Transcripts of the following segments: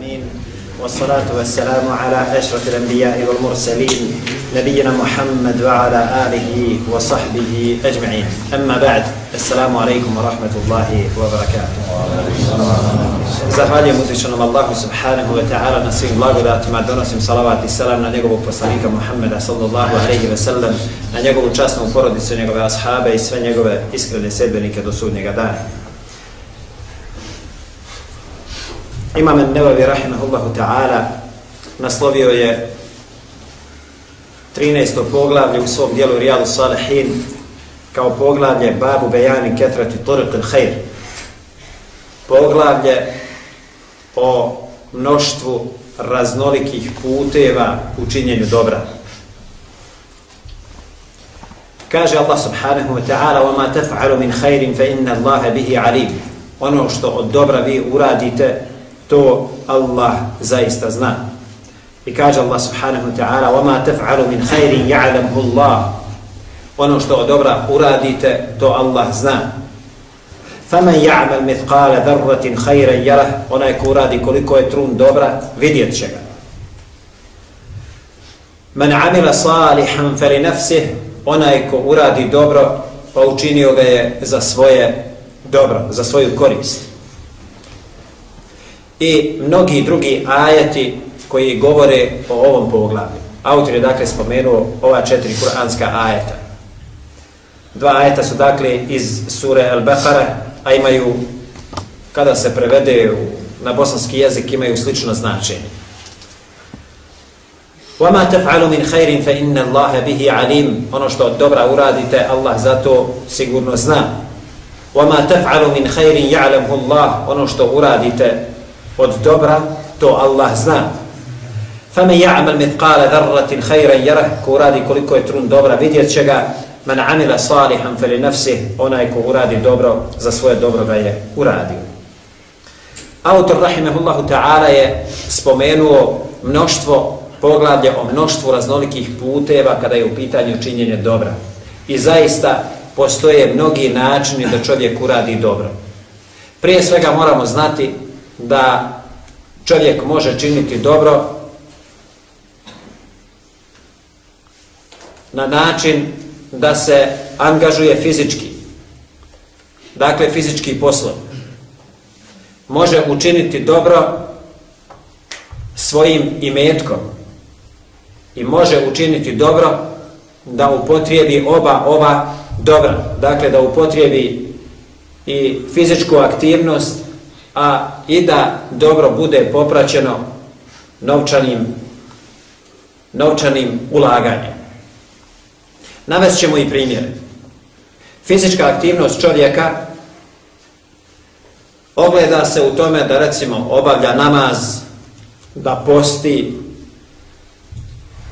العالمين والصلاة والسلام على أشرف الأنبياء والمرسلين نبينا محمد وعلى آله وصحبه أجمعين أما بعد السلام عليكم ورحمة الله وبركاته Zahvaljujem uzvišenom Allahu subhanahu wa ta'ala na svim blagodatima, donosim salavat i salam na njegovog poslanika Muhammeda sallallahu alaihi wa sallam, na njegovu časnu porodicu, njegove ashabe i sve njegove iskrene sedbenike do sudnjega dana. Imam Nevavi rahimahullahu ta'ala naslovio je 13. poglavlje u svom dijelu Rijadu Salihin kao poglavlje Babu Bejani Ketrati Turik il Khair. Poglavlje o mnoštvu raznolikih puteva u činjenju dobra. Kaže Allah subhanahu wa ta'ala وَمَا تَفْعَلُ مِنْ خَيْرٍ فَإِنَّ اللَّهَ بِهِ عَلِيمٍ Ono što od dobra vi uradite, to Allah zaista zna. I kaže Allah subhanahu wa ta'ala وَمَا تَفْعَلُ مِنْ خَيْرٍ يَعْلَمْهُ اللَّهِ Ono što od dobra uradite, to Allah zna. فَمَنْ يَعْمَلْ مِثْقَالَ ذَرَّةٍ خَيْرًا يَرَهُ Onaj ko uradi koliko je trun dobra, vidjet će ga. مَنْ عَمِلَ صَالِحًا فَلِنَفْسِهِ Onaj ko uradi dobro, pa učinio ga je za svoje dobro, za svoju korist. I mnogi drugi ajati koji govore o ovom poglavlju. Autor je dakle spomenuo ova četiri kuranska ajeta. Dva ajeta su dakle iz sure Al-Baqara, a imaju, kada se prevede u, na bosanski jezik, imaju slično značenje. وَمَا تَفْعَلُ مِنْ خَيْرٍ فَإِنَّ اللَّهَ بِهِ عَلِيمٌ Ono što dobra uradite, Allah zato sigurno zna. وَمَا تَفْعَلُ مِنْ خَيْرٍ يَعْلَمْهُ اللَّهُ Ono što uradite od dobra, to Allah zna. فَمَنْ يَعْمَلْ مِثْقَالَ ذَرَّةٍ خَيْرًا يَرَهُ Ko uradi koliko je trun dobra, vidjet će ga. Man amila salihan fali nafsi, onaj ko uradi dobro, za svoje dobro ga je uradio. Autor rahimahullahu ta'ala je spomenuo mnoštvo poglavlje o mnoštvu raznolikih puteva kada je u pitanju činjenja dobra. I zaista postoje mnogi načini da čovjek uradi dobro. Prije svega moramo znati da čovjek može činiti dobro na način da se angažuje fizički. Dakle, fizički poslov. Može učiniti dobro svojim imetkom i može učiniti dobro da upotrijebi oba ova dobra. Dakle, da upotrijebi i fizičku aktivnost, a i da dobro bude popraćeno novčanim, novčanim ulaganjem. Navest ćemo i primjer. Fizička aktivnost čovjeka ogleda se u tome da recimo obavlja namaz, da posti,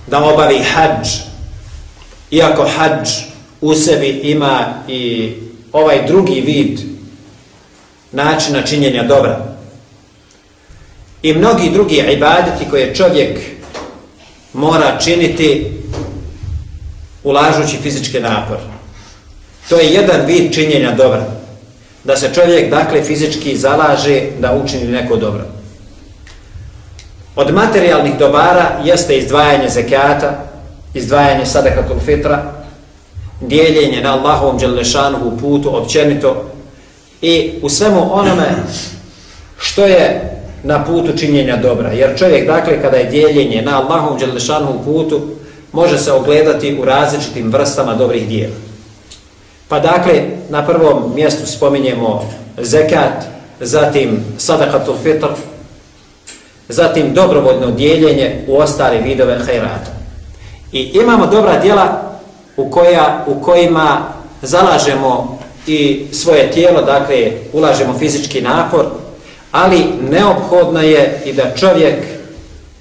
da obavi hađ, iako hađ u sebi ima i ovaj drugi vid načina činjenja dobra. I mnogi drugi ibadeti koje čovjek mora činiti ulažući fizički napor. To je jedan vid činjenja dobra. Da se čovjek, dakle, fizički zalaže da učini neko dobro. Od materijalnih dobara jeste izdvajanje zekijata, izdvajanje sadakatul fitra, dijeljenje na Allahovom dželešanu putu općenito i u svemu onome što je na putu činjenja dobra. Jer čovjek, dakle, kada je dijeljenje na Allahom Đelešanom putu, može se ogledati u različitim vrstama dobrih dijela. Pa dakle, na prvom mjestu spominjemo zekat, zatim sadakatul fitr, zatim dobrovodno dijeljenje u ostale vidove hajrata. I imamo dobra dijela u, koja, u kojima zalažemo i svoje tijelo, dakle, ulažemo fizički napor, ali neophodno je i da čovjek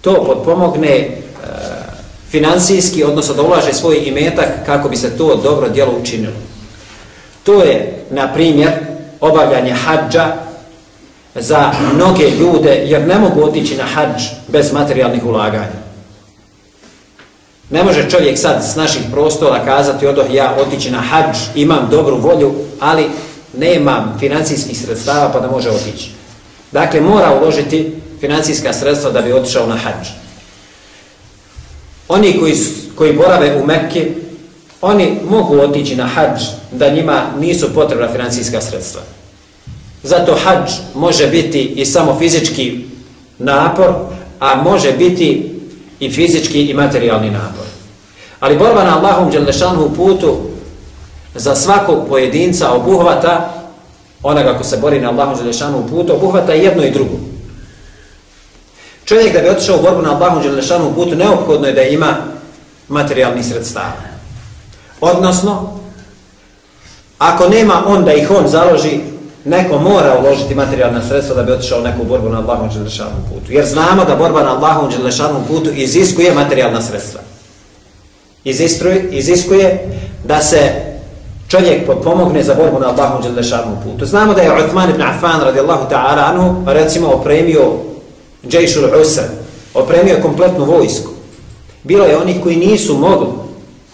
to podpomogne e, finansijski, odnosno da ulaže svoj imetak kako bi se to dobro djelo učinilo. To je, na primjer, obavljanje hađa za mnoge ljude, jer ne mogu otići na hađ bez materijalnih ulaganja. Ne može čovjek sad s naših prostora kazati odoh ja otići na hađ, imam dobru volju, ali nemam financijskih sredstava pa da može otići. Dakle, mora uložiti financijska sredstva da bi otišao na hađ. Oni koji, koji borave u Mekke, oni mogu otići na hađ da njima nisu potrebna financijska sredstva. Zato hađ može biti i samo fizički napor, a može biti i fizički i materijalni napor. Ali borba na Allahom Đelešanu u putu za svakog pojedinca obuhvata, onoga ko se bori na Allahom Đelešanu u putu, obuhvata jedno i drugo. Čovjek da bi otišao u borbu na Allahom Đelešanu u putu, neophodno je da ima materijalni sredstava. Odnosno, ako nema on da ih on založi, neko mora uložiti materijalna sredstva da bi otišao neku borbu na Allahom Đelešanom putu. Jer znamo da borba na Allahom Đelešanom putu iziskuje materijalna sredstva. Iziskuje, iziskuje da se čovjek pomogne za borbu na Allahom Đelešanom putu. Znamo da je Uthman ibn Affan radijallahu ta'ala anhu recimo opremio Džejšul Usr, opremio kompletnu vojsku. Bilo je onih koji nisu mogli,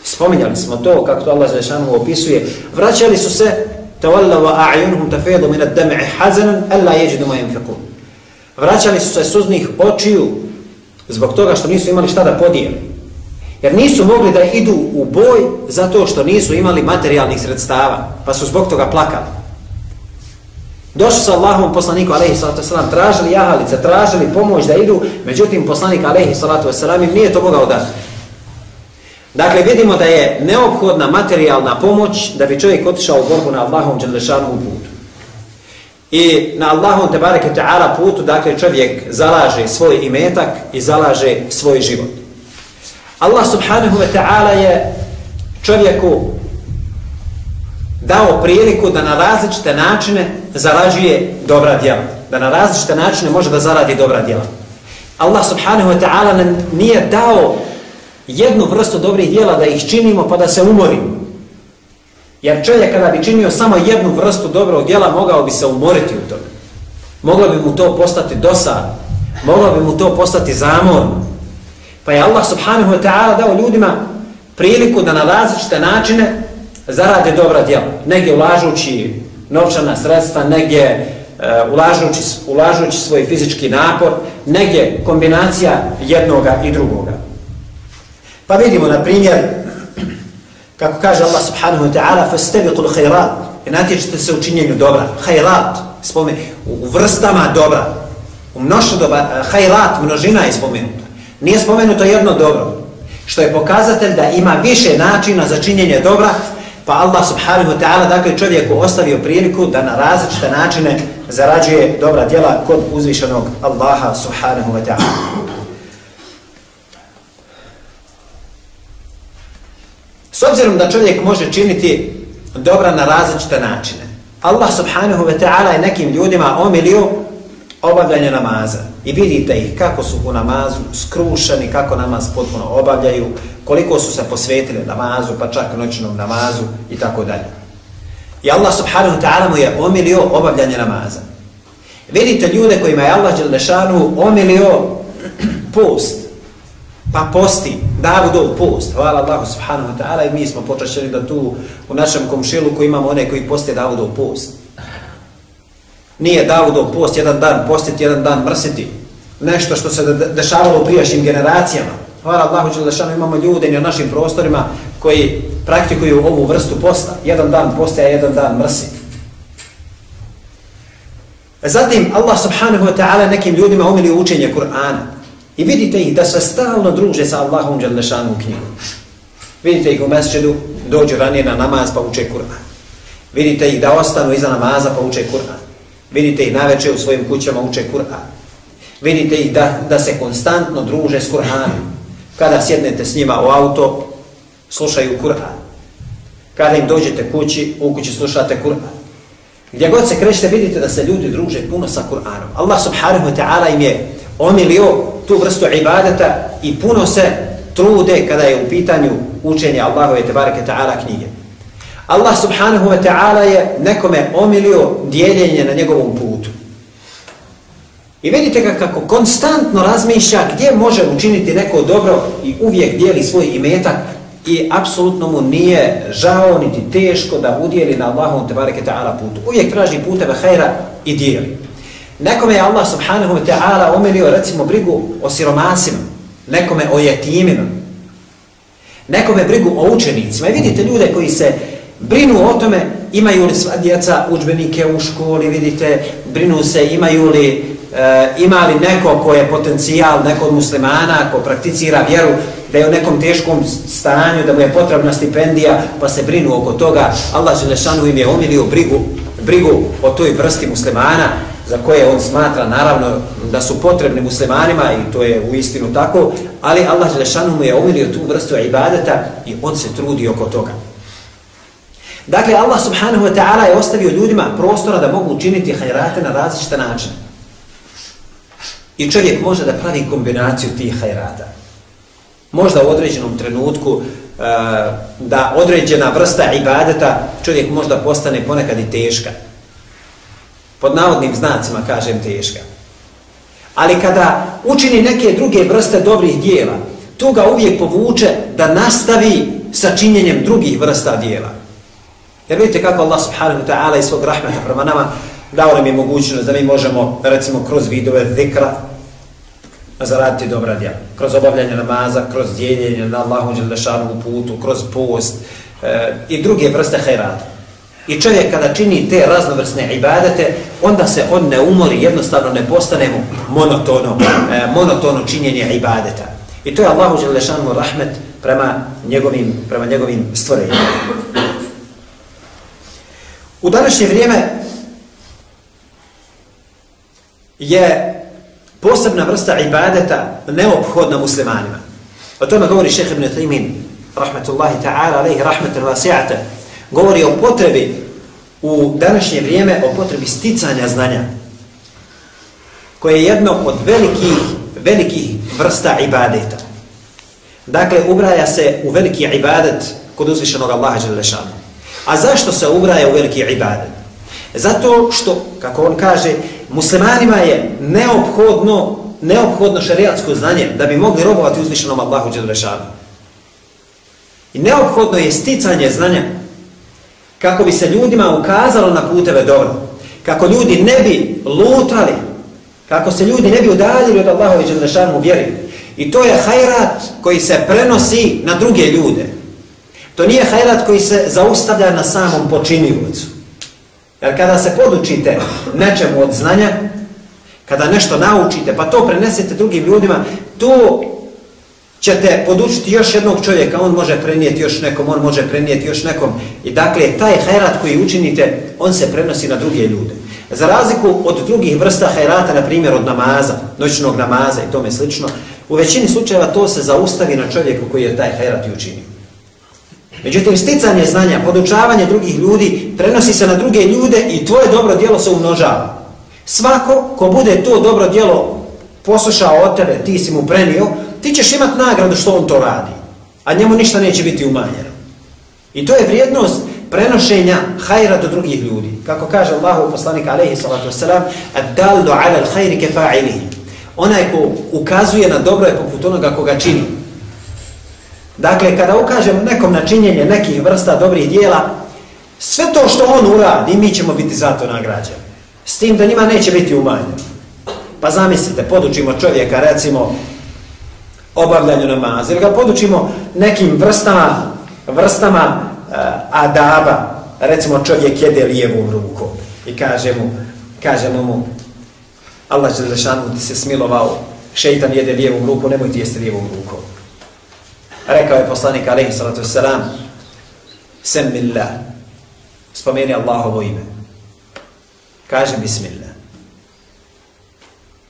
spominjali smo to kako to Allah Đelešanu opisuje, vraćali su se tawallaw a'yunuhum tafidu min ad-dam'i hazanan alla yajidu ma yunfiqun. Vraćali su se suznih očiju zbog toga što nisu imali šta da podijele. Jer nisu mogli da idu u boj zato što nisu imali materijalnih sredstava pa su zbog toga plakali. Došli sa Allahom poslaniku alaihi salatu wasalam, tražili jahalice, tražili pomoć da idu, međutim poslanik alaihi salatu wasalam im nije to mogao dati. Dakle, vidimo da je neophodna materijalna pomoć da bi čovjek otišao u borbu na Allahom Đelešanu putu. I na Allahom Tebareke Teala putu, dakle, čovjek zalaže svoj imetak i zalaže svoj život. Allah Subhanahu Wa Ta'ala je čovjeku dao priliku da na različite načine zarađuje dobra djela. Da na različite načine može da zaradi dobra djela. Allah Subhanahu Wa Ta'ala nam nije dao jednu vrstu dobrih dijela da ih činimo pa da se umorimo. Jer čovjek kada bi činio samo jednu vrstu dobrog dijela mogao bi se umoriti u tome. Moglo bi mu to postati dosad. Moglo bi mu to postati zamorno. Pa je Allah subhanahu wa ta'ala dao ljudima priliku da na različite načine zarade dobra djela. Negdje ulažući novčana sredstva, negdje uh, ulažući, ulažući svoj fizički napor, negdje kombinacija jednoga i drugoga. Pa vidimo, na primjer, kako kaže Allah subhanahu wa ta'ala, فَاسْتَبِقُ الْحَيْرَاتِ I natječete se u činjenju dobra. Hajrat, spomen, u vrstama dobra. U mnoštvo dobra. Hajrat, množina je spomenuta. Nije spomenuto jedno dobro. Što je pokazatelj da ima više načina za činjenje dobra, pa Allah subhanahu wa ta'ala dakle čovjeku ostavio priliku da na različite načine zarađuje dobra djela kod uzvišenog Allaha subhanahu wa ta'ala. S obzirom da čovjek može činiti dobra na različite načine. Allah subhanahu wa ta'ala je nekim ljudima omilio obavljanje namaza. I vidite ih kako su u namazu skrušeni, kako namaz potpuno obavljaju, koliko su se posvetili namazu, pa čak noćnom namazu i tako dalje. I Allah subhanahu wa ta'ala mu je omilio obavljanje namaza. Vidite ljude kojima je Allah Đelešanu omilio post pa posti, Davudov post, hvala Allahu subhanahu wa ta'ala i mi smo počašćeni da tu u našem komšilu koji imamo one koji poste Davudov post. Nije Davudov post jedan dan postiti, jedan dan mrsiti. Nešto što se dešavalo u prijašnjim generacijama. Hvala Allahu Đelešanu, imamo ljude na našim prostorima koji praktikuju ovu vrstu posta. Jedan dan poste, a jedan dan mrsi. Zatim Allah subhanahu wa ta'ala nekim ljudima umili učenje Kur'ana. I vidite ih da se stalno druže sa Allahom Đalešanu knjigom. knjigu. Vidite ih u mesčedu, dođu ranije na namaz pa uče Kur'an. Vidite ih da ostanu iza namaza pa uče Kur'an. Vidite ih naveče u svojim kućama uče Kur'an. Vidite ih da, da se konstantno druže s Kur'anom. Kada sjednete s njima u auto, slušaju Kur'an. Kada im dođete kući, u kući slušate Kur'an. Gdje god se krećete, vidite da se ljudi druže puno sa Kur'anom. Allah subhanahu wa ta'ala im je omilio tu vrstu ibadeta i puno se trude kada je u pitanju učenja Allahove tebareke ta'ala knjige. Allah subhanahu wa ta'ala je nekome omilio dijeljenje na njegovom putu. I vidite ga kako konstantno razmišlja gdje može učiniti neko dobro i uvijek dijeli svoj imetak i apsolutno mu nije žao niti teško da udjeli na Allahom tebareke ta'ala putu. Uvijek traži puteve hajra i dijeli. Nekome je Allah subhanahu wa ta'ala omilio recimo brigu o siromasima, nekome o jetimima, nekome brigu o učenicima. I vidite ljude koji se brinu o tome imaju li sva djeca učbenike u školi, vidite, brinu se imaju li, e, ima li neko ko je potencijal nekog muslimana, ko prakticira vjeru, da je u nekom teškom stanju, da mu je potrebna stipendija, pa se brinu oko toga. Allah Želešanu im je omilio brigu, brigu o toj vrsti muslimana, za koje on smatra naravno da su potrebni muslimanima i to je u istinu tako, ali Allah Želešanu mu je omilio tu vrstu ibadeta i on se trudi oko toga. Dakle, Allah subhanahu wa ta'ala je ostavio ljudima prostora da mogu učiniti hajrate na različite načine. I čovjek može da pravi kombinaciju tih hajrata. Možda u određenom trenutku e, da određena vrsta ibadeta čovjek možda postane ponekad i teška. Pod navodnim znacima kažem teška. Ali kada učini neke druge vrste dobrih dijela, to ga uvijek povuče da nastavi sa činjenjem drugih vrsta dijela. Jer vidite kako Allah subhanahu wa ta'ala i svog rahmeta prema nama dao nam je mogućnost da mi možemo, recimo, kroz vidove zikra zaraditi dobra djela. Kroz obavljanje namaza, kroz dijeljenje na Allahu u putu, kroz post e, i druge vrste hajrata. I čovjek kada čini te raznovrsne ibadete, onda se on ne umori, jednostavno ne postane mu monotono, e, monotono činjenje ibadeta. I to je Allahu Đelešanu rahmet prema njegovim, prema njegovim stvorenjima. U današnje vrijeme je posebna vrsta ibadeta neophodna muslimanima. O tome govori šehe ibn Taymin, rahmetullahi ta'ala, alaihi rahmetan vasi'ata, govori o potrebi u današnje vrijeme, o potrebi sticanja znanja, koje je jedno od velikih, velikih vrsta ibadeta. Dakle, ubraja se u veliki ibadet kod uzvišenog Allaha Đelešanu. A zašto se ubraja u veliki ibadet? Zato što, kako on kaže, muslimanima je neophodno, neophodno šariatsko znanje da bi mogli robovati uzvišenom Allahu Đelešanu. I neophodno je sticanje znanja kako bi se ljudima ukazalo na puteve dobro. Kako ljudi ne bi lutali, kako se ljudi ne bi udaljili od Allahu Đelešanu vjeri. I to je hajrat koji se prenosi na druge ljude. To nije hajrat koji se zaustavlja na samom počinjucu. Jer kada se podučite nečemu od znanja, kada nešto naučite, pa to prenesete drugim ljudima, to ćete podučiti još jednog čovjeka, on može prenijeti još nekom, on može prenijeti još nekom. I dakle, taj hajrat koji učinite, on se prenosi na druge ljude. Za razliku od drugih vrsta hajrata, na primjer od namaza, noćnog namaza i tome slično, u većini slučajeva to se zaustavi na čovjeku koji je taj hajrat i učinio. Međutim, sticanje znanja, podučavanje drugih ljudi, prenosi se na druge ljude i tvoje dobro djelo se umnožava. Svako ko bude to dobro djelo poslušao od tebe, ti si mu prenio, ti ćeš imat nagradu što on to radi. A njemu ništa neće biti umanjeno. I to je vrijednost prenošenja hajra do drugih ljudi. Kako kaže Allahu poslanik alaihi salatu wasalam, ad-daldu ala al-hajri kefa'ilihi. Onaj ko ukazuje na dobro je poput onoga koga čini. Dakle, kada ukažemo nekom na činjenje nekih vrsta dobrih dijela, sve to što on uradi, mi ćemo biti zato nagrađeni. S tim da njima neće biti umanjeno. Pa zamislite, podučimo čovjeka, recimo, obavljanju namaza, ili ga podučimo nekim vrstama, vrstama uh, adaba, recimo čovjek jede lijevom rukom i kaže mu, kažemo mu, Allah će zrešanu ti se smilovao, šeitan jede lijevom rukom, nemoj ti jesti lijevom rukom. Rekao je poslanik alaihi salatu wasalam Semmillah Spomeni Allahovo ime. Kaže bismillah.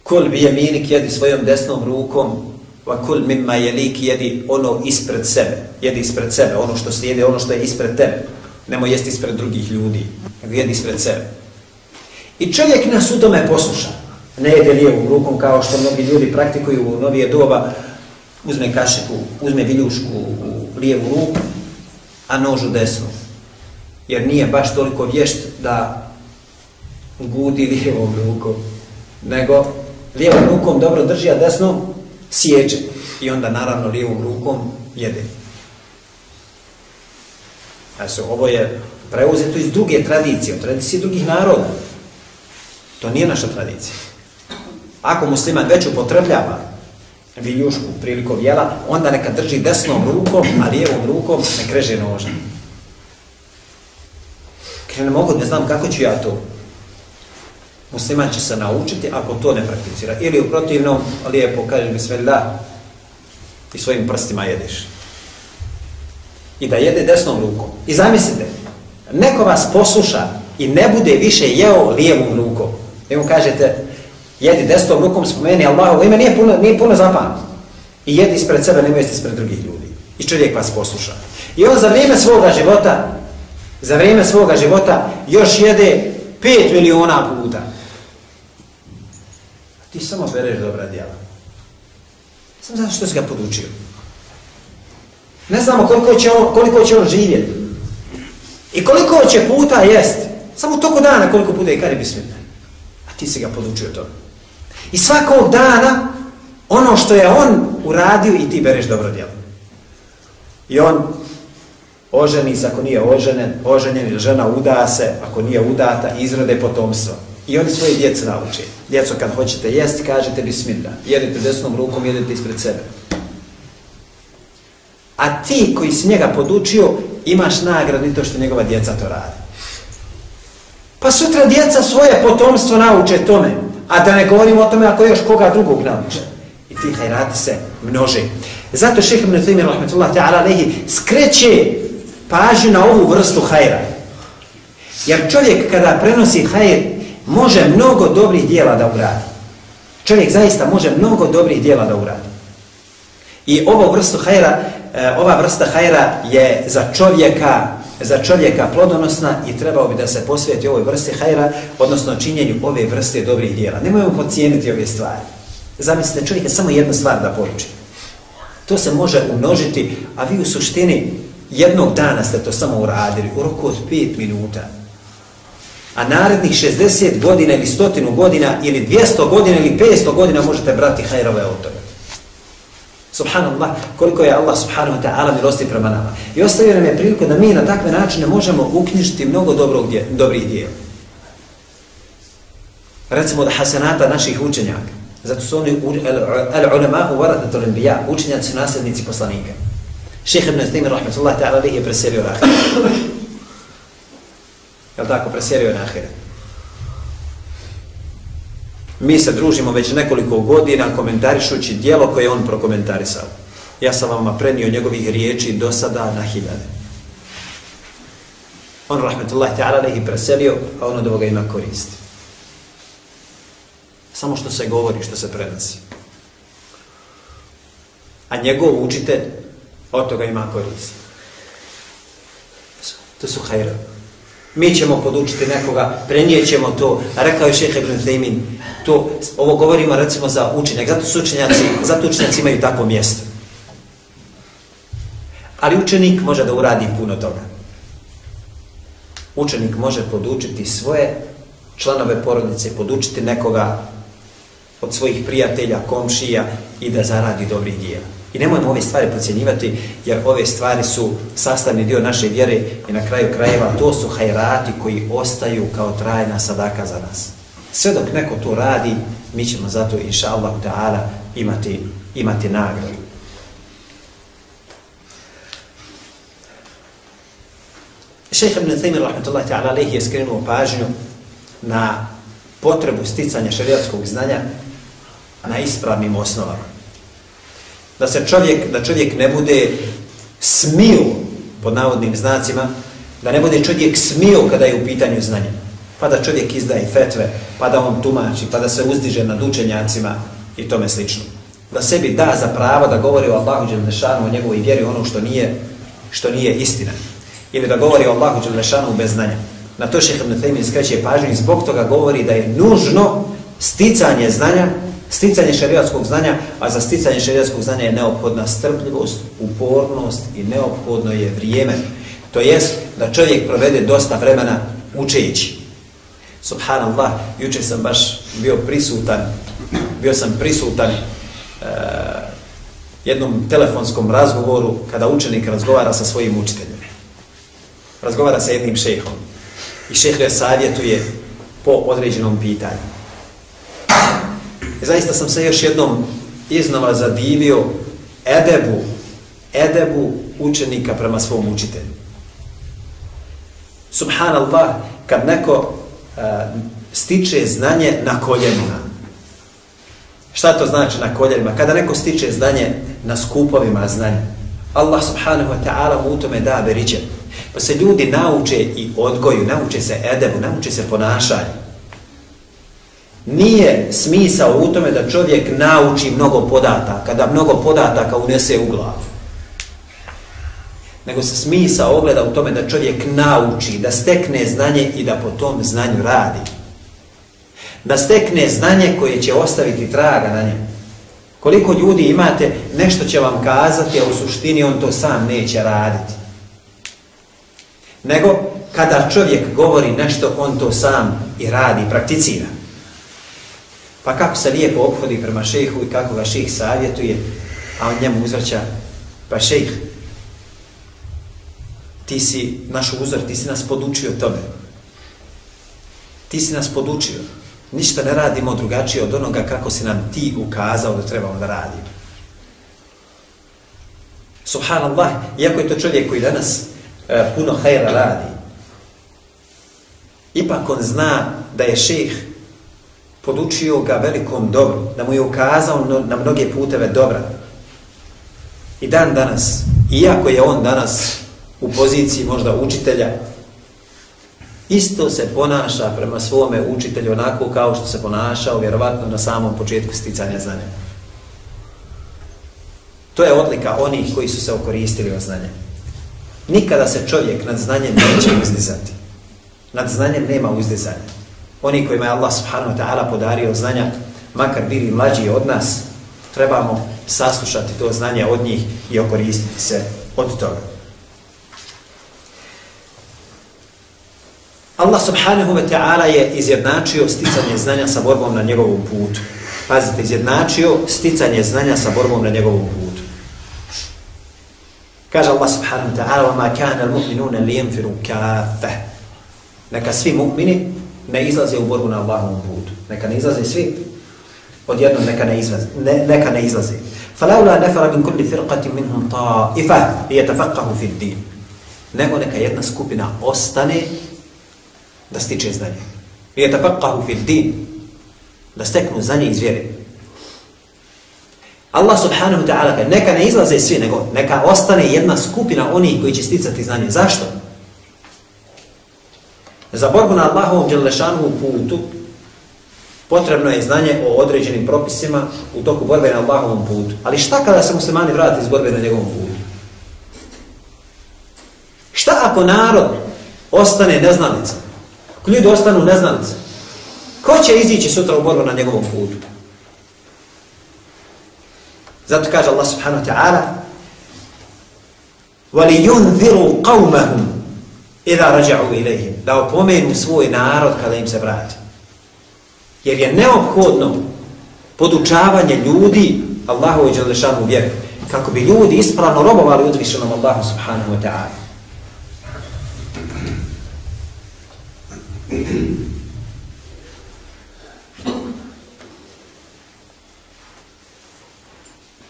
Kul bi jeminik jedi svojom desnom rukom Va kul mimma jelik jedi ono ispred sebe Jedi ispred sebe Ono što slijedi, ono što je ispred tebe. Nemoj jesti ispred drugih ljudi Nego jedi ispred sebe. I čovjek nas u tome posluša. Ne jede lijevom rukom kao što mnogi ljudi praktikuju u novije doba. Uzme kašiku, uzme viljušku u lijevu ruku, a nož u desnu. Jer nije baš toliko vješt da gudi lijevom rukom, nego lijevom rukom dobro drži, a desnom sjeće. I onda naravno lijevom rukom jede. Znači, ovo je preuzeto iz druge tradicije, od tradicije drugih naroda. To nije naša tradicija. Ako musliman već upotrebljava viljušku prilikom jela, onda neka drži desnom rukom, a lijevom rukom ne kreže nožem. Kaže, ne mogu, ne znam kako ću ja to. Musliman će se naučiti ako to ne prakticira. Ili u protivnom, lijepo kaže bismillah i svojim prstima jedeš. I da jede desnom rukom. I zamislite, neko vas posluša i ne bude više jeo lijevom rukom. I mu kažete, jedi desnom rukom, spomeni Allahovo ime, nije puno, nije puno zapam. I jedi ispred sebe, nemoj jesti ispred drugih ljudi. I čovjek vas posluša. I on za vrijeme svoga života, za vrijeme svoga života, još jede 5 miliona puta. Ti samo bereš dobra djela. Samo zato što si ga podučio. Ne znamo koliko će on, koliko će on živjeti. I koliko će puta jest. Samo toko dana koliko puta i kari bismillah. A ti si ga podučio to. I svakog dana ono što je on uradio i ti bereš dobro djelo. I on oženi se ako nije oženen, oženjen ili žena uda se, ako nije udata, izrode potomstvo. I oni svoje djece nauče. Djeco, kad hoćete jesti, kažete bismillah. Jedite desnom rukom, jedite ispred sebe. A ti koji si njega podučio, imaš nagradu i to što njegova djeca to radi. Pa sutra djeca svoje potomstvo nauče tome. A da ne govorimo o tome ako još koga drugog nauče. I ti hajrati se množe. Zato šehr ibn Taymi, rahmetullah ta'ala, lehi, skreće pažnju na ovu vrstu hajra. Jer čovjek kada prenosi hajr, može mnogo dobrih dijela da uradi. Čovjek zaista može mnogo dobrih dijela da uradi. I ovo vrstu hajra, e, ova vrsta hajra je za čovjeka za čovjeka plodonosna i trebao bi da se posvijeti ovoj vrsti hajra, odnosno činjenju ove vrste dobrih dijela. Nemojmo pocijeniti ove stvari. Zamislite, čovjek je samo jedna stvar da poruči. To se može umnožiti, a vi u suštini jednog dana ste to samo uradili u roku od 5 minuta. A narednih 60 godina ili 100 godina ili 200 godina ili 500 godina možete brati hajrove od toga. Subhanallah, koliko je Allah subhanahu wa ta'ala milosti prema nama. I ostavio nam je priliku da mi na takve načine možemo uknjižiti mnogo dobrog dje, dobrih dijela. Recimo da hasenata naših učenjaka. Zato su oni al-ulama u varadatul anbiya, učenjaci nasljednici poslanika. Šejh ibn Taymi rahmetullahi ta'ala je preselio na. Jel tako, preselio na ahiret. Mi se družimo već nekoliko godina komentarišući dijelo koje on prokomentarisao. Ja sam vam prenio njegovih riječi do sada na hiljade. On, rahmetullah ta'ala, ne ih preselio, a on od ovoga ima korist. Samo što se govori, što se prenosi. A njegov učitelj od toga ima korist. To su hajra. Mi ćemo podučiti nekoga, prenijećemo to. Rekao je šehe Ibn Zaymin, to, ovo govorimo recimo za učenjak, zato su učenjaci, zato učenjaci imaju takvo mjesto. Ali učenik može da uradi puno toga. Učenik može podučiti svoje članove porodice, podučiti nekoga od svojih prijatelja, komšija i da zaradi dobrih dijela. I nemojmo ove stvari procjenjivati, jer ove stvari su sastavni dio naše vjere i na kraju krajeva to su hajrati koji ostaju kao trajna sadaka za nas. Sve dok neko to radi, mi ćemo zato, inša Allah, ta'ala, imati, imati nagradu. Šeha ibn Thaymir, rahmatullahi ta'ala, alaihi je skrenuo pažnju na potrebu sticanja šerijatskog znanja na ispravnim osnovama da se čovjek, da čovjek ne bude smio pod navodnim znacima, da ne bude čovjek smio kada je u pitanju znanja. Pa da čovjek izdaje fetve, pa da on tumači, pa da se uzdiže nad učenjacima i tome slično. Da sebi da za pravo da govori o Allahu Đelešanu, o njegovoj vjeri, ono što nije, što nije istina. Ili da govori o Allahu Đelešanu bez znanja. Na to šejh Ibn Taymi skreće pažnju i zbog toga govori da je nužno sticanje znanja Sticanje šerijatskog znanja, a za sticanje šerijatskog znanja je neophodna strpljivost, upornost i neophodno je vrijeme. To jest da čovjek provede dosta vremena učeći. Subhanallah, juče sam baš bio prisutan, bio sam prisutan e, jednom telefonskom razgovoru kada učenik razgovara sa svojim učiteljem. Razgovara sa jednim šehom. I šeh ga savjetuje po određenom pitanju zaista sam se još jednom iznova zadivio edebu, edebu učenika prema svom učitelju. Subhanallah, kad neko uh, stiče znanje na koljenima. Šta to znači na koljenima? Kada neko stiče znanje na skupovima znanja. Allah subhanahu wa ta'ala mu u tome da beriće. Pa se ljudi nauče i odgoju, nauče se edebu, nauče se ponašanju. Nije smisao u tome da čovjek nauči mnogo podataka, da mnogo podataka unese u glavu. Nego se smisao ogleda u tome da čovjek nauči, da stekne znanje i da po tom znanju radi. Da stekne znanje koje će ostaviti traga na njemu. Koliko ljudi imate, nešto će vam kazati, a u suštini on to sam neće raditi. Nego, kada čovjek govori nešto, on to sam i radi, prakticira. Pa kako se lijepo obhodi prema šehu i kako ga šeh savjetuje, a on njemu uzvrća, pa šejh, ti si naš uzor, ti si nas podučio tome. Ti si nas podučio. Ništa ne radimo drugačije od onoga kako si nam ti ukazao da trebamo da radimo. Subhanallah, iako je to čovjek koji danas e, puno hajra radi, ipak on zna da je šejh podučio ga velikom dobru, da mu je ukazao na mnoge puteve dobra. I dan danas, iako je on danas u poziciji možda učitelja, isto se ponaša prema svome učitelju onako kao što se ponašao vjerovatno na samom početku sticanja znanja. To je odlika onih koji su se okoristili od znanja. Nikada se čovjek nad znanjem neće uzdizati. Nad znanjem nema uzdizanja Oni kojima je Allah subhanahu wa ta'ala podario znanja, makar bili mlađi od nas, trebamo saslušati to znanje od njih i okoristiti se od toga. Allah subhanahu wa ta'ala je izjednačio sticanje znanja sa borbom na njegovom putu. Pazite, izjednačio sticanje znanja sa borbom na njegovom putu. Kaže Allah subhanahu wa ta'ala وَمَا كَانَ الْمُؤْمِنُونَ لِيَنْفِرُوا كَافَ Neka svi mu'mini ne izlaze u borbu na Allahovom putu. Neka ne izlaze svi, odjedno neka ne izlaze. Ne, neka ne izlaze. فَلَوْلَا نَفَرَ مِنْ كُلِّ فِرْقَةٍ مِنْهُمْ طَائِفَةٍ لِيَتَفَقَّهُ فِي الدِّينِ Nego neka jedna skupina ostane da stiče znanje. I je tafakahu fil din, da steknu znanje iz vjere. Allah subhanahu wa ta'ala neka ne izlaze svi, nego neka ostane jedna skupina onih koji će sticati znanje. Zašto? Za borbu na Allahovom dželešanu putu potrebno je znanje o određenim propisima u toku borbe na Allahovom putu. Ali šta kada se muslimani vrati iz borbe na njegovom putu? Šta ako narod ostane neznalicom? Ako ljudi ostanu neznalice, ko će izići sutra u borbu na njegovom putu? Zato kaže Allah subhanahu wa ta'ala وَلِيُنْذِرُوا قَوْمَهُمْ إِذَا رَجَعُوا إِلَيْهِمْ Da opomenu svoj narod kada im se vrati. Jer je neophodno podučavanje ljudi Allahu i Đelešanu vjeru. Kako bi ljudi ispravno robovali uzvišenom Allahu subhanahu wa ta'ala.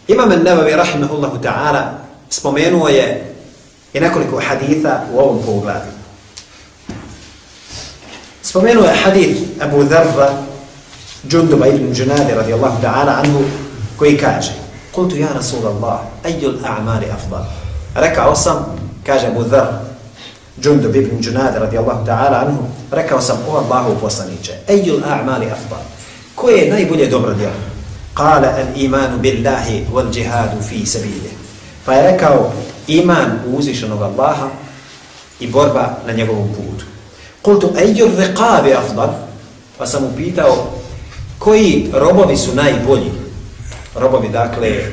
Imam al-Nabavi rahimahullahu ta'ala spomenuo je i nekoliko haditha u ovom pogledu. Spomenuo je hadith Abu Dharra Džunduba ibn Džunadi radijallahu ta'ala anhu koji kaže Kultu ja Rasulallah, ajul a'mali afdal. Rekao sam, kaže Abu Dharra Džundub ibn Džunadi radijallahu ta'ala anhu, rekao sam o Allahu poslaniće, ejul a'mali afdal, koje je najbolje dobro djelo? Kale al imanu billahi wal džihadu fi sabili. Pa je rekao iman u uzvišenog Allaha i borba na njegovom putu. Kultu, ejur rekabe afdal? Pa sam mu pitao, koji robovi su najbolji? Robovi, dakle, e,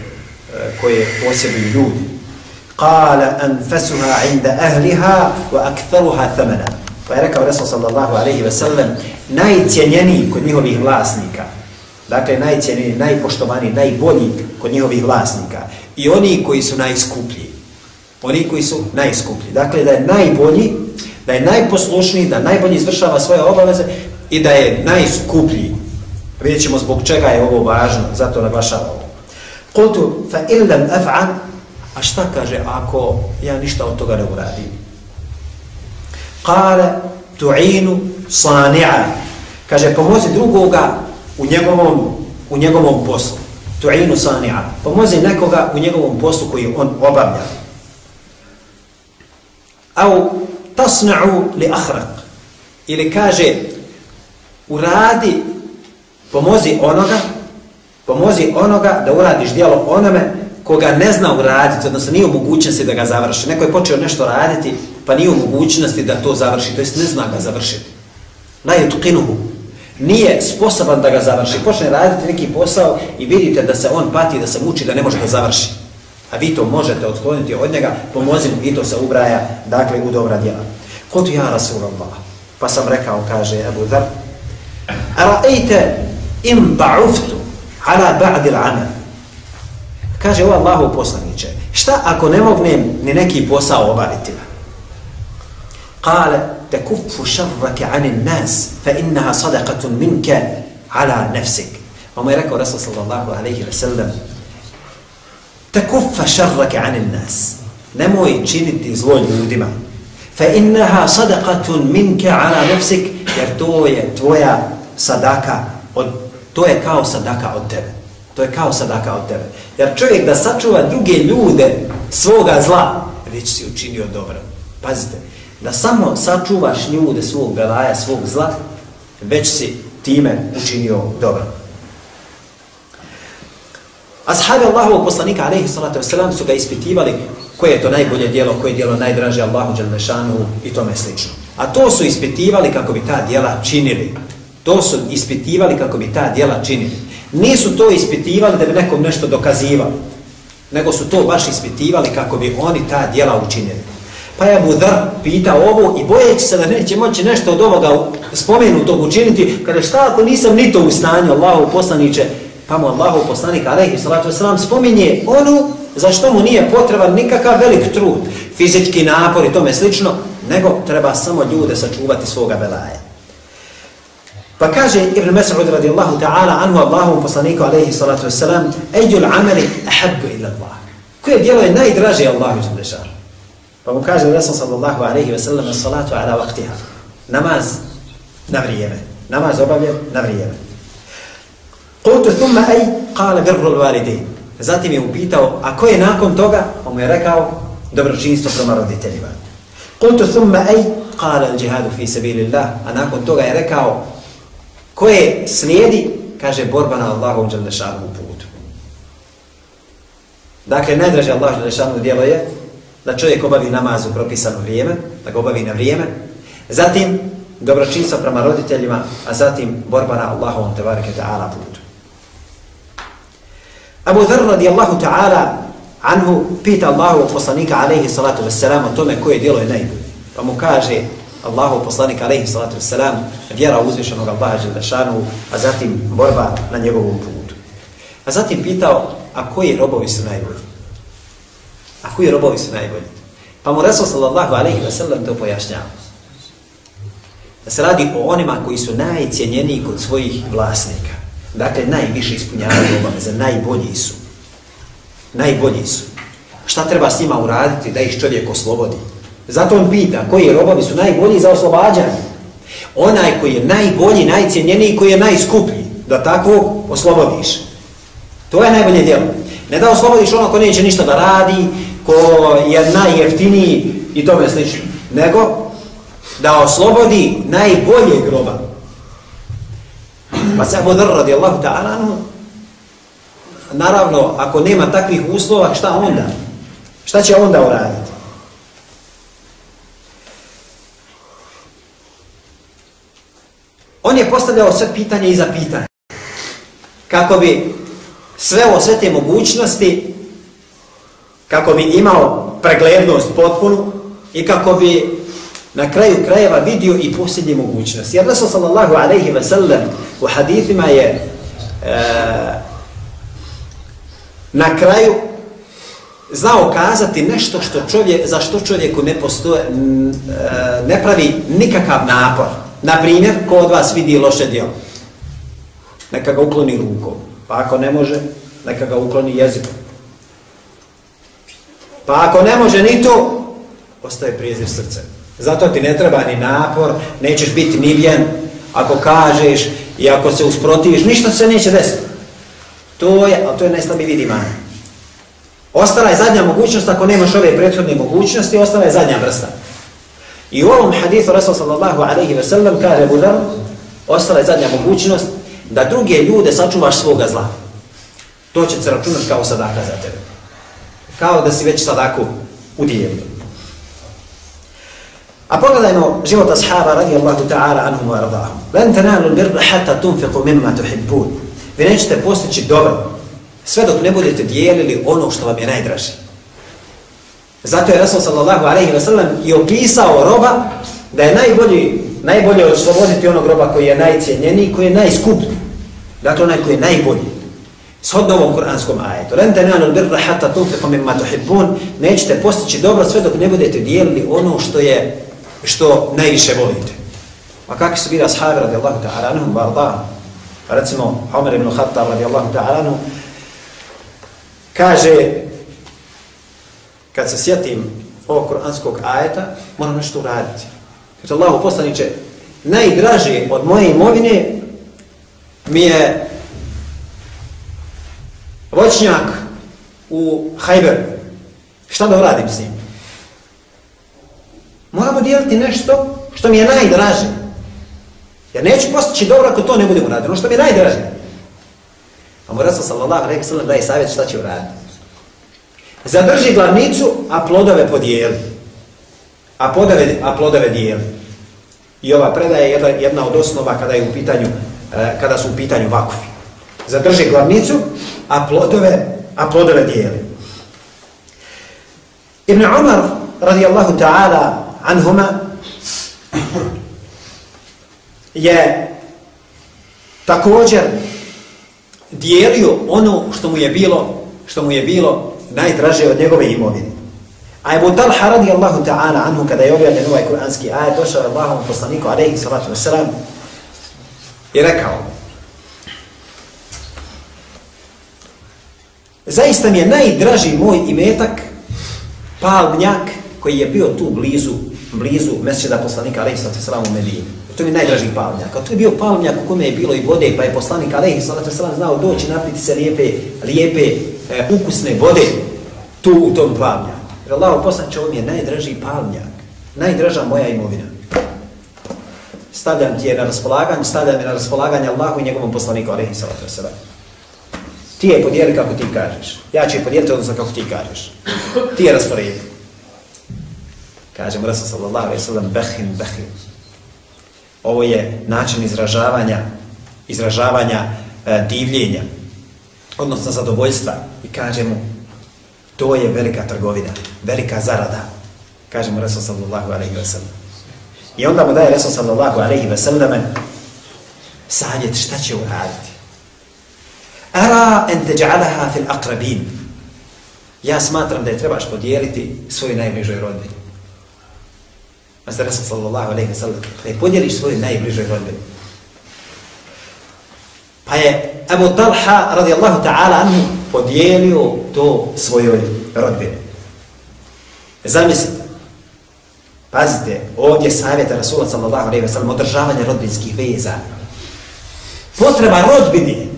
koje posjeduju ljudi. Kala anfasuha inda ahliha wa aktharuha thamana. Pa je rekao Resul sallallahu alaihi ve sellem, najcijenjeniji kod njihovih vlasnika. Dakle, najcijenjeniji, najpoštovaniji, najbolji kod njihovih vlasnika. I oni koji su najskuplji. Oni koji su najskuplji. Dakle, da je najbolji, da je najposlušniji, da najbolje izvršava svoje obaveze i da je najskuplji. Vidjet ćemo zbog čega je ovo važno, zato naglašava ovo. Kultu, fa illam af'an, a šta kaže ako ja ništa od toga ne uradim? Kale, tu'inu sani'a. Kaže, pomozi drugoga u njegovom, u njegovom poslu. Tu'inu sani'a. Pomozi nekoga u njegovom poslu koji on obavlja. Au tasna'u li ahraq. Ili kaže, uradi, pomozi onoga, pomozi onoga da uradiš dijelo onome koga ne zna uraditi, odnosno nije u mogućnosti da ga završi. Neko je počeo nešto raditi, pa nije u mogućnosti da to završi, to jest ne zna ga završiti. La yutqinuhu. Nije sposoban da ga završi. Počne raditi neki posao i vidite da se on pati, da se muči, da ne može da završi. A vi to možete otkloniti od njega, pomozi mu i to se ubraja, dakle, u dobra djela. Kotu ja Rasulallah. Pa sam rekao, kaže Abu Dhar, Ara'ejte im ba'uftu ala ba'dil amal. Kaže, o Allahu poslaniće, šta ako ne mognem ni neki posao obaviti? Kale, te kufu šarrake anin nas, fa innaha sadaqatun minke ala nefsik. Ovo je rekao Rasul sallallahu alaihi wa sallam, te kufa šarrake anin nas, nemoj činiti zlo ljudima, fa innaha sadaqatun على ala nefsik, jer to je tvoja sadaka, od, to je kao sadaka od tebe. To je kao sadaka od tebe. Jer čovjek da sačuva druge ljude svoga zla, već si učinio dobro. Pazite, da samo sačuvaš ljude svog belaja, svog zla, već si time učinio dobro. Ashabi Allahovog poslanika, alaihi salatu wasalam, su ga ispitivali koje je to najbolje dijelo, koje je dijelo najdraže Allahu Đalmešanu i tome slično. A to su ispitivali kako bi ta dijela činili. To su ispitivali kako bi ta dijela činili. Nisu to ispitivali da bi nekom nešto dokazivali, nego su to baš ispitivali kako bi oni ta dijela učinili. Pa je Budar pitao ovo i bojeći se da neće moći nešto od ovoga spomenutog učiniti, kada šta ako nisam ni to u stanju Allahu poslaniće, pa mu Allahu poslanik, alaihi salatu wasalam, spominje onu za što mu nije potreban nikakav velik trud, fizički napor i tome slično, nego treba samo ljude sačuvati svoga belaja. Pa kaže Ibn Mas'ud radijallahu ta'ala anhu Allahu poslaniku alaihi salatu vesselam, Ejul amali ahabbu ila Allah. Koje djelo je najdraže Allahu sallallahu Pa mu kaže Rasul sallallahu alaihi wasallam salatu ala vaktiha. Namaz na vrijeme. Namaz obavljen na vrijeme. Kultu thumma aj kale birru l-validin. Zatim je upitao, a ko je nakon toga? On mu je rekao, dobročinstvo prema roditeljima. Kultu thumma ej, kala al džihadu fi sabilillah. A nakon toga je rekao, koje slijedi, kaže borba na Allahom Đalešanu putu. Dakle, najdraže Allah Đalešanu djelo je da čovjek obavi namaz u propisano vrijeme, da ga obavi na vrijeme, zatim dobročinstvo prema roditeljima, a zatim borba na Allahom tebareke Ta'ala putu. Abu Dharr radijallahu ta'ala anhu pita Allahu poslanika alaihi salatu wassalam o tome koje djelo je najbolje. Pa mu kaže, Allahu poslanik alaihi salatu vesselam vjera uzvišenog Allaha dželle a zatim borba na njegovom putu. A zatim pitao a koji robovi su najbolji? A koji robovi su najbolji? Pa mu Resul sallallahu alaihi ve to pojašnjava. Da se radi o onima koji su najcijenjeniji kod svojih vlasnika. Dakle, najviše ispunjavaju obaveze, najbolji su. Najbolji su. Šta treba s njima uraditi da ih čovjek oslobodi? Zato on pita koji robovi su najbolji za oslobađanje. Onaj koji je najbolji, najcijenjeniji, koji je najskuplji, da tako oslobodiš. To je najbolje djelo. Ne da oslobodiš ono ko neće ništa da radi, ko je najjeftiniji i tome slično. Nego da oslobodi najbolje groba. Pa se Abu Dhr radijallahu ta'ala naravno, ako nema takvih uslova, šta onda? Šta će onda uraditi? On je postavljao sve pitanje i za pitanje. Kako bi sve o sve te mogućnosti, kako bi imao preglednost potpunu i kako bi na kraju krajeva vidio i posljednje mogućnosti. Jer Rasul sallallahu alaihi ve sellem u hadithima je e, na kraju znao kazati nešto što čovjek, za što čovjeku ne, postoje, e, ne pravi nikakav napor. Na primjer, ko od vas vidi loše djelo? neka ga ukloni rukom. Pa ako ne može, neka ga ukloni jezikom. Pa ako ne može ni to, ostaje prijezir srcem. Zato ti ne treba ni napor, nećeš biti miljen ako kažeš i ako se usprotiviš, ništa se neće desiti. To je, ali to je najslabiji vid imana. Ostala je zadnja mogućnost, ako nemaš ove prethodne mogućnosti, ostala je zadnja vrsta. I u ovom hadithu Rasul sallallahu alaihi ve sellem kaže Budar, ostala je zadnja mogućnost da druge ljude sačuvaš svoga zla. To će se računati kao sadaka za tebe. Kao da si već sadaku udijelio. A pogledajmo život ashaba radijallahu ta'ala anhum wa ardahum. Len tenalu birra hatta tunfiqu mimma tuhibbun. Vi nećete postići dobro sve dok ne budete dijelili ono što vam je najdraže. Zato je Rasul sallallahu alaihi wa sallam i opisao roba da je najbolji, najbolje osloboditi onog roba koji je najcijenjeniji, koji je najskuplji. Dakle, onaj koji je najbolji. Shodno ovom kuranskom ajetu. Len tenalu birra hatta tunfiqu mimma tuhibbun. Nećete postići dobro sve dok ne budete dijelili ono što je što najviše volite. A kakvi su bili ashabi radijallahu ta'ala anhum barda? Pa recimo, Omer ibn Khattab radijallahu ta'ala anhu kaže kad se sjetim ovog kuranskog ajeta, moram nešto uraditi. Kaže Allahu poslaniće, najdraže od moje imovine mi je voćnjak u Hajberu. Šta da uradim s njim? Moramo dijeliti nešto što mi je najdraže. Ja neću postići dobro ako to ne budemo raditi. Ono što mi je najdraže. A mu Rasul sallallahu alaihi sallam daje savjet šta će uraditi. Zadrži glavnicu, a plodove podijeli. A plodove, a plodove dijeli. I ova predaja je jedna, jedna od osnova kada je u pitanju, e, kada su u pitanju vakufi. Zadrži glavnicu, a plodove, a plodove dijeli. Ibn Umar radijallahu ta'ala anhuma je također dijelio ono što mu je bilo što mu je bilo najdraže od njegove imovine. A Ebu Talha radijallahu ta'ala anhu kada je objavljen ovaj kuranski ajet došao je Allahom poslaniku alaihi salatu wasalam i rekao Zaista mi je najdraži moj imetak palmnjak koji je bio tu blizu blizu mesečeda poslanika alaihi sallatu u Medini. To mi je najdraži palmnjak. To je bio palmnjak u kome je bilo i vode, pa je poslanik alaihi sallatu sallam znao doći napiti se lijepe, lijepe e, ukusne vode tu u tom palmnjaku. Jer Allah poslanče, ovo mi je najdraži palmnjak. Najdraža moja imovina. Stavljam ti je na raspolaganje, stavljam je na raspolaganje Allahu i njegovom poslaniku alaihi sallatu sallam. Ti je podijeli kako ti kažeš. Ja ću je podijeliti odnosno kako ti kažeš. Ti je rasporediti. Kaže mu Rasul sallallahu alaihi sallam, behin, behin. Ovo je način izražavanja, izražavanja e, divljenja, odnosno zadovoljstva. I kaže mu, to je velika trgovina, velika zarada. Kaže mu Rasul sallallahu alaihi wa sallam. I onda mu daje Rasul sallallahu alaihi wa sallam savjet šta će uraditi. Ara en teđa'alaha fil akrabin. Ja smatram da je trebaš podijeliti svoj najbližoj rodbini. Mazda Rasul sallallahu alaihi wa sallam, da je podijeliš svoje najbližoj rodbine. Pa je Abu Talha radijallahu ta'ala anhu podijelio to svojoj rodbini. Zamislite, pazite, ovdje savjeta Rasula sallallahu alaihi wa sallam, održavanje rodbinskih veza. Potreba rodbini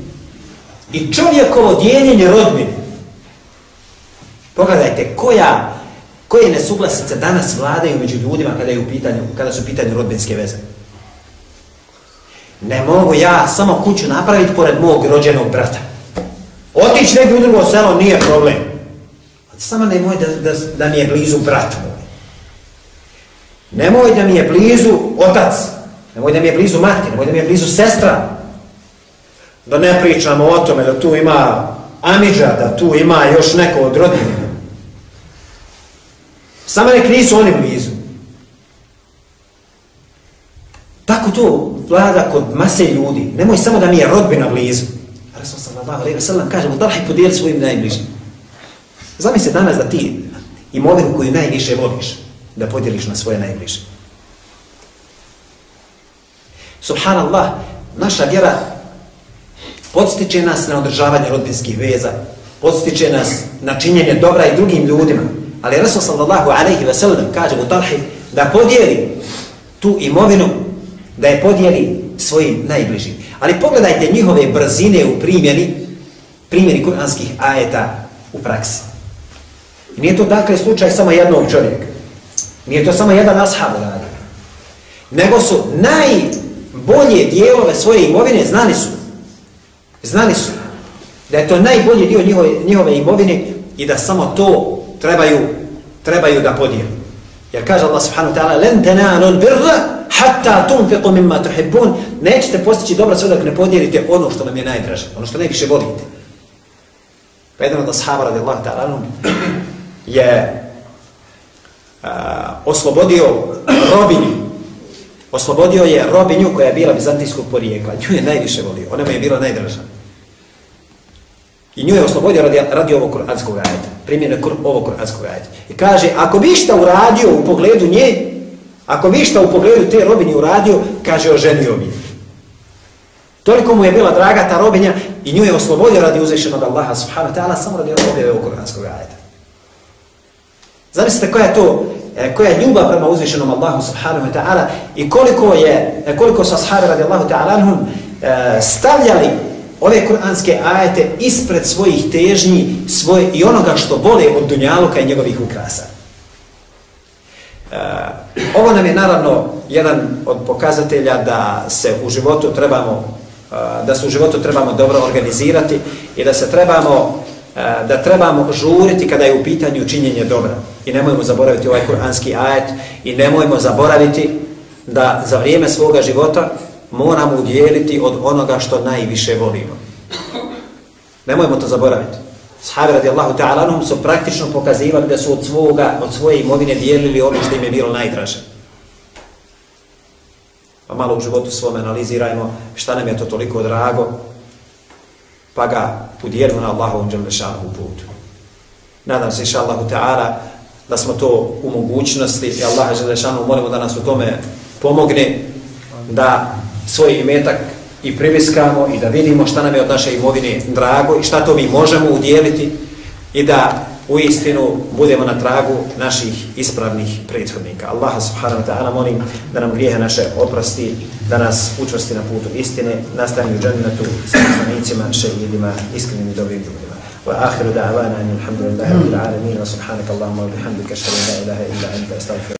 i čovjekovo dijeljenje rodbine. Pogledajte, koja koje nesuglasice danas vladaju među ljudima kada je u pitanju, kada su u pitanju rodbinske veze. Ne mogu ja samo kuću napraviti pored mog rođenog brata. Otići negdje u drugo selo nije problem. Samo nemoj da, da, da mi je blizu brat moj. Nemoj da mi je blizu otac. Nemoj da mi je blizu mati. Nemoj da mi je blizu sestra. Da ne pričamo o tome da tu ima Amidža, da tu ima još neko od rodina. Samo nek nisu oni blizu. Tako to vlada kod mase ljudi. Nemoj samo da mi je rodbina blizu. Rasul sallallahu alaihi wa sallam kaže mu dalaj podijeli svojim najbližim. Zamisli danas da ti imovinu koju najviše voliš, da podijeliš na svoje najbliže. Subhanallah, naša vjera Podstiče nas na održavanje rodbinskih veza, podstiče nas na činjenje dobra i drugim ljudima. Ali Rasul sallallahu alaihi ve sellem kaže mu Talhi da podijeli tu imovinu, da je podijeli svojim najbližim. Ali pogledajte njihove brzine u primjeni, primjeni kuranskih ajeta u praksi. Nije to dakle slučaj samo jednog čovjeka. Nije to samo jedan ashab radi. Nego su najbolje dijelove svoje imovine znali su. Znali su da je to najbolji dio njihove, njihove imovine i da samo to trebaju trebaju da podijeli. Jer kaže Allah subhanahu wa ta'ala len tenanu birra hatta tunfiqu mimma tuhibbun nećete postići dobro sve dok ne podijelite ono što vam je najdraže, ono što najviše volite. Pa jedan od ashaba radijallahu ta'ala je a, oslobodio robinju oslobodio je robinju koja je bila bizantijskog porijekla. Nju je najviše volio, ona mu je bila najdraža. I nju je oslobodio radi, radi ovog kuranskog ajeta. Primjene kur, ovog kuranskog ajeta. I kaže, ako bi šta uradio u pogledu nje, ako bi šta u pogledu te robinje uradio, kaže, oženio bi. Toliko mu je bila draga ta robinja i nju je oslobodio radi uzvišenog Allaha subhanahu wa ta'ala samo radi objave ovog kuranskog ajeta. Zamislite koja je to, e, koja je ljubav prema uzvišenom Allahu subhanahu wa ta'ala i koliko je, e, koliko su ashabi radi Allahu ta'ala e, stavljali ove kuranske ajete ispred svojih težnji svoje, i onoga što vole od dunjaluka i njegovih ukrasa. E, ovo nam je naravno jedan od pokazatelja da se u životu trebamo e, da se u životu trebamo dobro organizirati i da se trebamo e, da trebamo žuriti kada je u pitanju činjenje dobra. I nemojmo zaboraviti ovaj kuranski ajet i nemojmo zaboraviti da za vrijeme svoga života moramo udjeliti od onoga što najviše volimo. Nemojmo to zaboraviti. Sahabi radijallahu ta'ala su praktično pokazivali da su od, svoga, od svoje imovine dijelili ono što im je bilo najdraže. Pa malo u životu svome analizirajmo šta nam je to toliko drago, pa ga udjelimo na Allahovom džemlešanu putu. Nadam se, inša Allahu ta'ala, da smo to u mogućnosti i Allah džemlešanu molimo da nas u tome pomogne, da svoj imetak i priviskamo i da vidimo šta nam je od naše imovine drago i šta to mi možemo udjeliti i da u istinu budemo na tragu naših ispravnih prethodnika. Allaha subhanahu wa ta'ala molim da nam grijehe naše oprosti, da nas učvrsti na putu istine, nastavimo u džennetu sa poslanicima, šehidima, iskrenim i dobrim ljudima. وآخر دعوانا أن الحمد لله رب العالمين وسبحانك اللهم وبحمدك أشهد أن لا إله إلا أنت أستغفرك